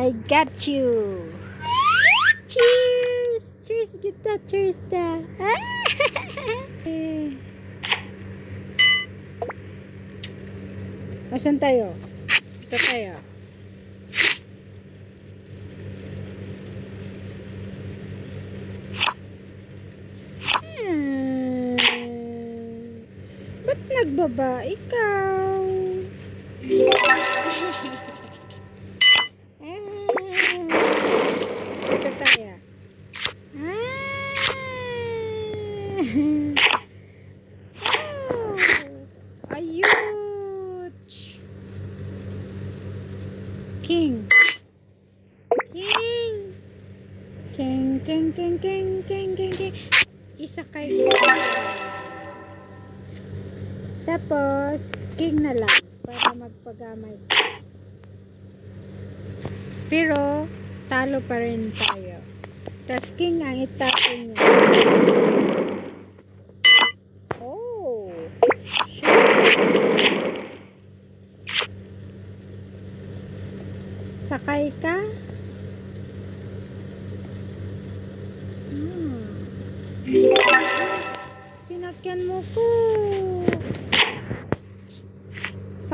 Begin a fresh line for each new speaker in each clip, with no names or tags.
I got you. Cheers! Cheers kita, cheers ta. Asan tayo? Ito tayo. Hmm. Ba't nagbaba ikaw? Ayuch. King. King. King, king, king, king, king, king, king. Isa kay Tapos, king na lang para magpagamay. Pero, talo pa rin tayo. Tapos, king ang itapon niya.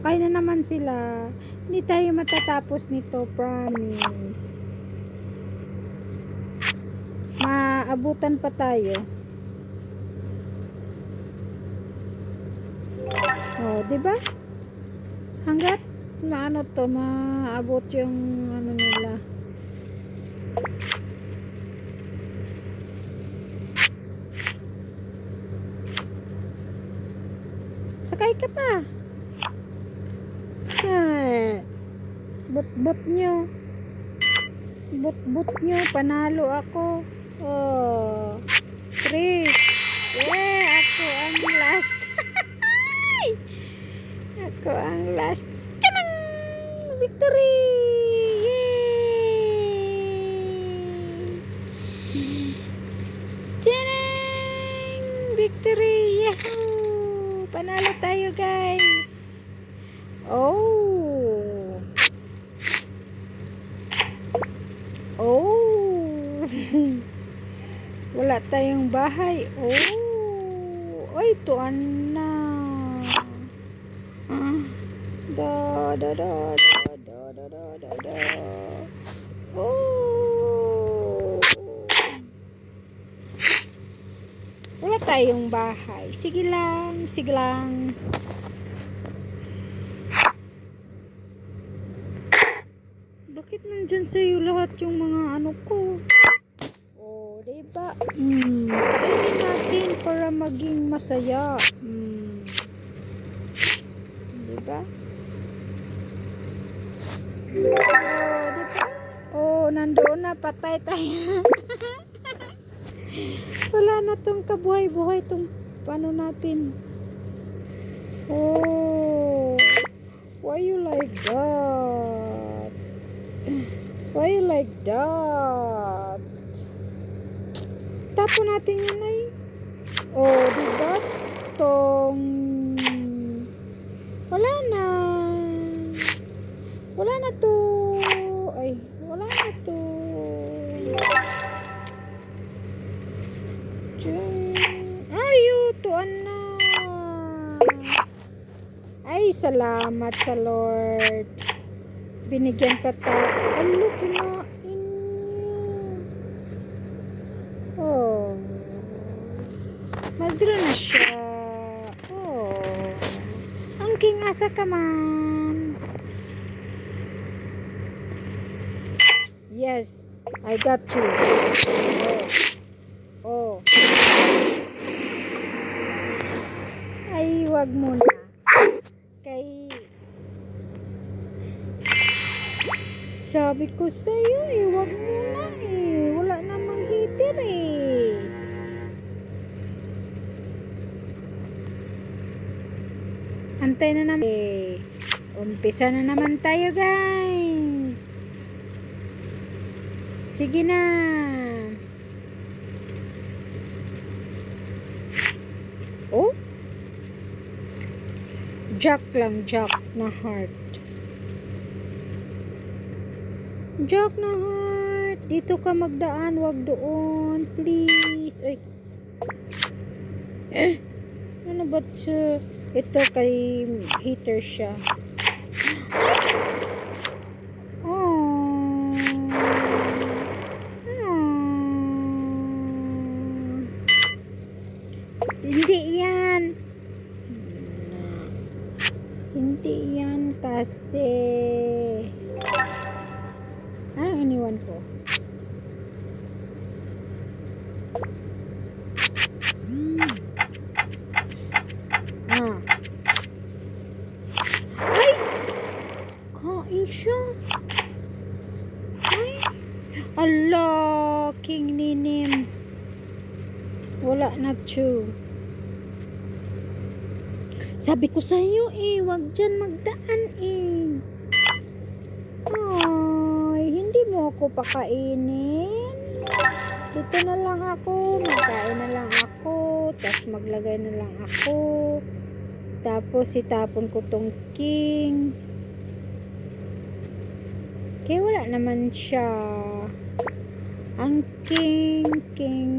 Sakay na naman sila. Hindi tayo matatapos nito, promise. Maabutan pa tayo. Oh, 'di ba? Hanggat maano to, maabot yung ano nila. Sakay ka pa. Ah, But-but nyo. But-but nyo. Panalo ako. Oh. Chris. Yeah, ako ang last. ako ang last. Tsanang! Victory! Yay! Tsanang! Victory! Yahoo! Tayong bahay. Oh! Oy, tuan na. Da, da, da, da, da, da, da, da, da. Oh! Wala tayong bahay. Sige lang, sige lang. Bakit nandyan sa'yo lahat yung mga ano ko? Hmm, kainin natin para maging masaya. Hmm. Diba? Oh, diba? Oh, nandoon na. Patay tayo. Wala na tong kabuhay-buhay tong paano natin. Oh, why you like that? Why you like that? Tapo natin yun ay. Oh, diba? Tong... Wala na. Wala na to. Ay, wala na to. Ayo, tuan na. Ay, salamat sa Lord. Binigyan ka tayo. Ano, kinain niyo. Oh. Magdro na siya. Oh. Ang ka man. Yes, I got you. Oh. Oh. Ay, wag mo na. Kay... Sabi ko sa'yo eh, wag mo na eh. Wala namang heater eh. Antay na naman eh. Umpisa na naman tayo guys. Sige na. Oh? Jack lang, Jack na heart. Jack na heart. Dito ka magdaan, wag doon. Please. Ay. Eh. Ano ba to? Ito kay hater siya. Oh. Hindi Kain siya. Ay! Ala, King Ninim. Wala na chew. Sabi ko sa iyo eh, wag dyan magdaan eh. Ay, hindi mo ako pakainin. Dito na lang ako, magkain na lang ako, tapos maglagay na lang ako. Tapos itapon ko tong king. Kaya wala naman siya. Ang king, king.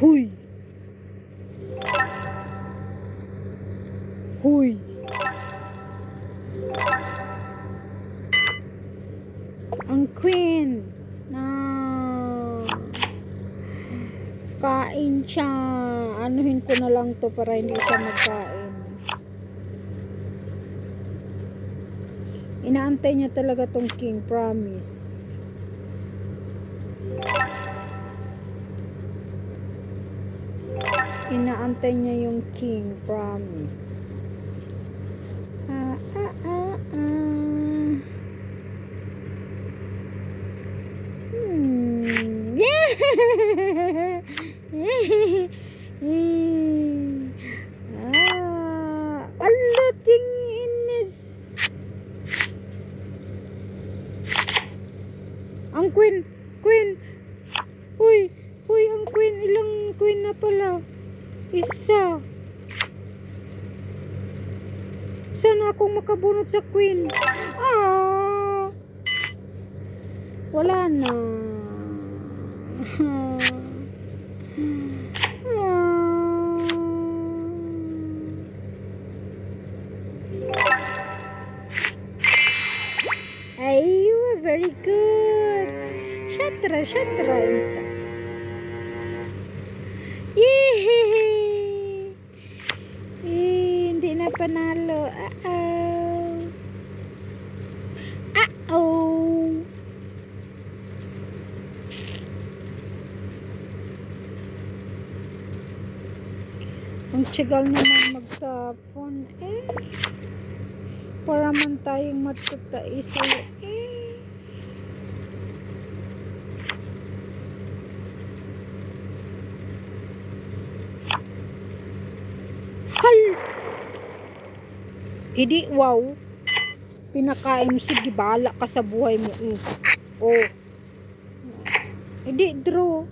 Huy! Huy! Ang queen na kain siya. Anuhin ko na lang to para hindi siya magkain. Inaantay niya talaga tong king, promise. Inaantay niya yung king, promise. Ah, ah, ah, ah. Hmm. ah, ala, tinginis. Ang queen, queen. Uy, uy, ang queen. Ilang queen na pala? Isa. Sana akong makabunot sa queen. Ah! Wala na. Ay, you very good. Ita. Yehey! Eh, hindi na panalo. Uh-oh. Uh-oh. Ang tiyagal naman magtapon. Eh. Para man tayong matutais sa'yo. Eh. Hindi, wow. Pinakain mo, sige, bahala ka sa buhay mo. Mm. Oh. Hindi, draw.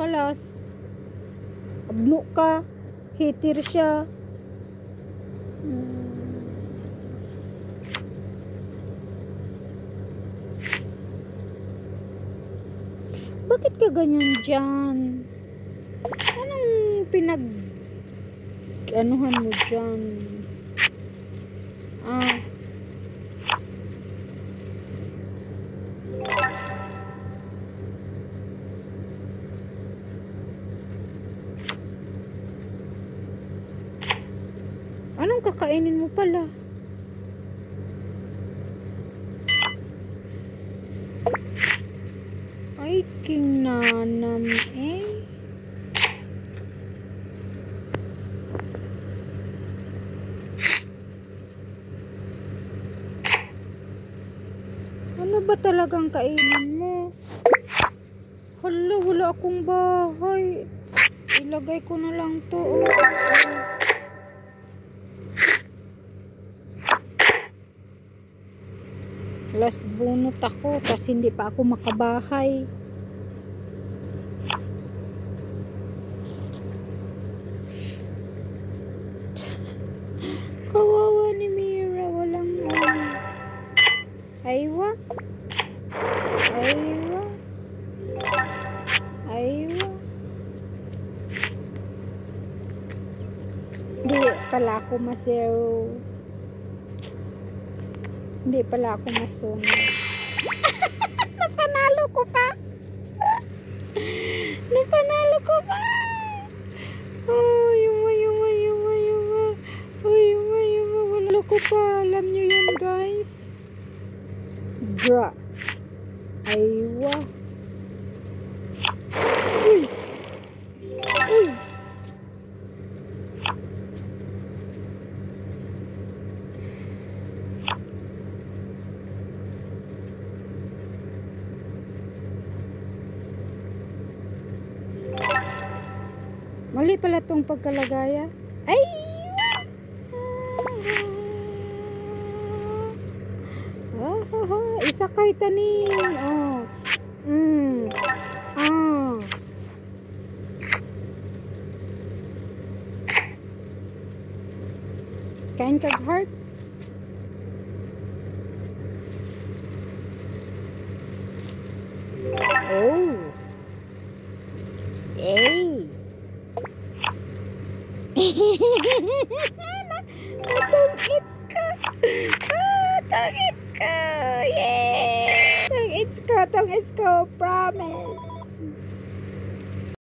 Kalas. Abno ka. Hitir siya. Hmm. Bakit ka ganyan dyan? Anong pinag... Anuhan mo dyan? Ah. Anong kakainin mo pala? Ay, king nanam eh. Ano ba talagang kainin mo? Hala, wala akong bahay. Ilagay ko na lang to. oh. Last bunot ako kasi hindi pa ako makabahay. Ako masero. Hindi pala ako masunod. Napanalo ko pa. Napanalo ko pa. Oh, yuma, yuma, yuma, yuma. Pa. Alam nyo yun, guys. Dra. Mali pala tong pagkalagaya. Ay! Ah, ah, ah, isa kay tanin. Oh. Mm. Ah. Kain kag heart. Oh. Tag-its ka. Ah, tag-its ka. Yay. Tag-its ka, tag-its ka. Promise.